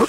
Ja,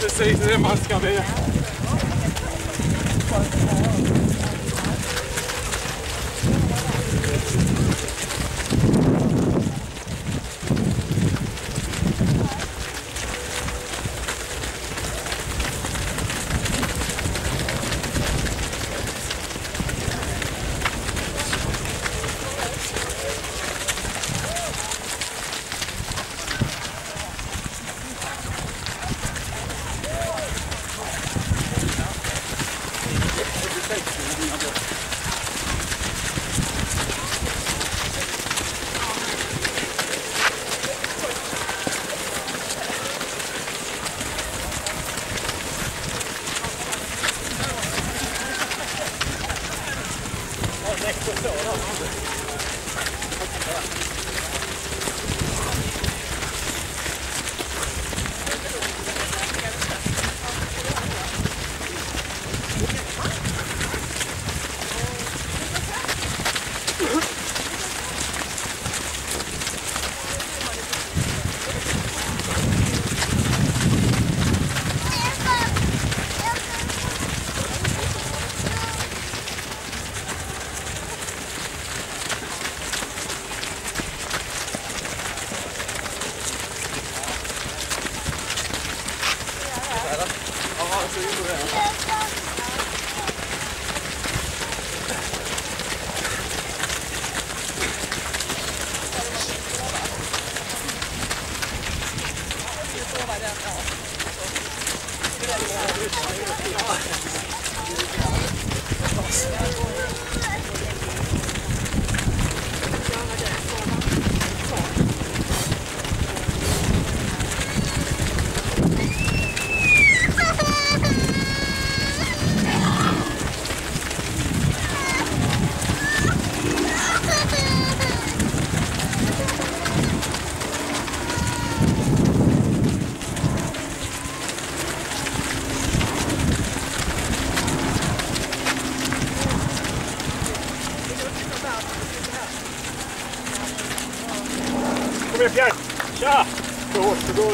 precis i maskan. Så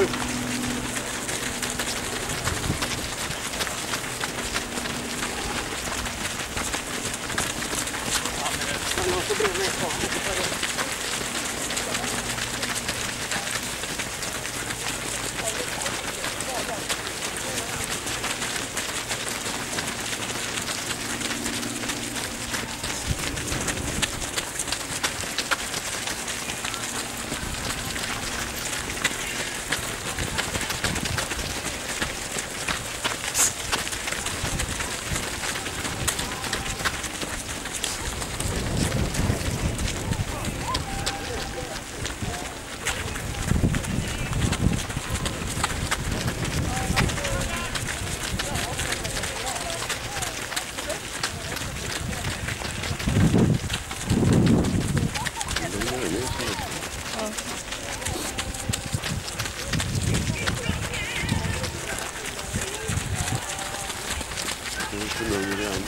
hårt det går ut.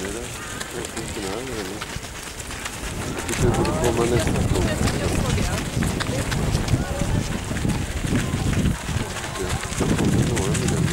Det är det. Det finns den här grejen. Det borde komma nästa gång. Det kommer några med den.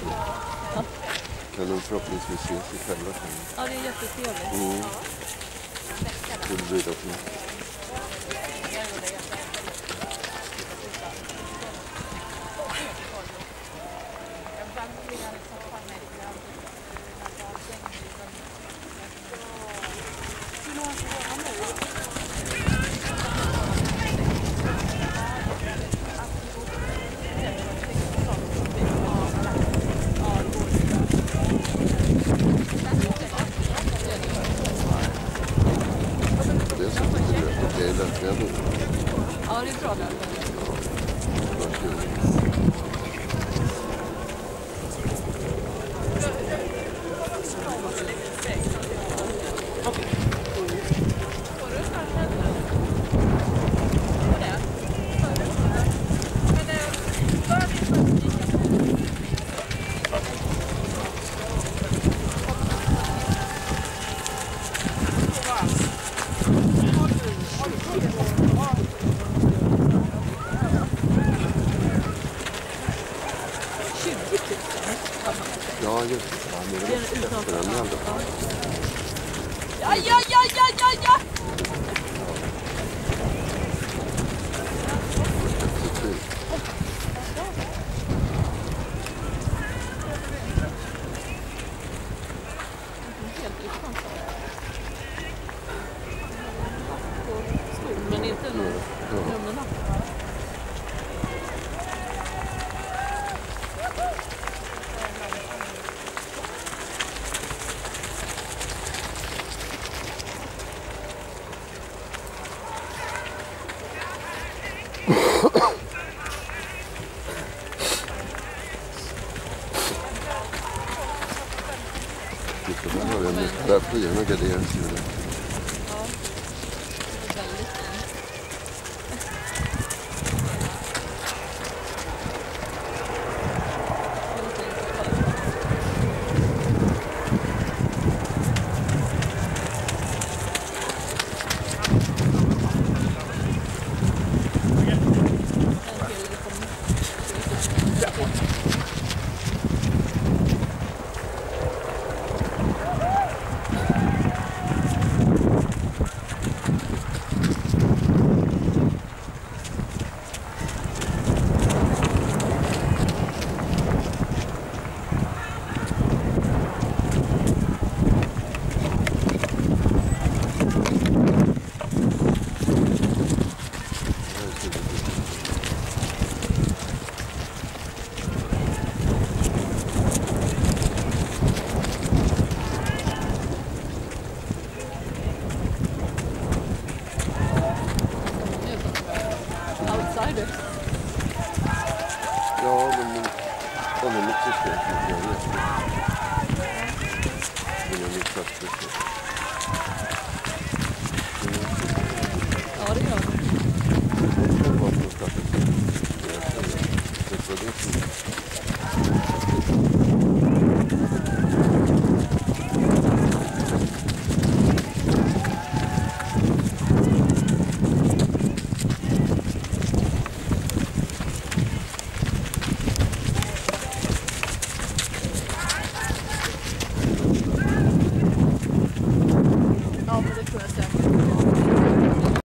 Det Youtube. Kan de förhoppningsvis se sig själva sen. Ja, det är jättetrevligt. Mm. Bjuda på något. På det sättet är det okej lättväder. Ja, det är bra där. Vad kul. Ja, just det. Ja, men det den. Ja, ja, ja, ja, ja, ja! Men inte numren. Titta, där har jag med. Där この3つしかやってないよね。この3つは作って。あれや。この3つは作って。やってるよ。ちょっとです。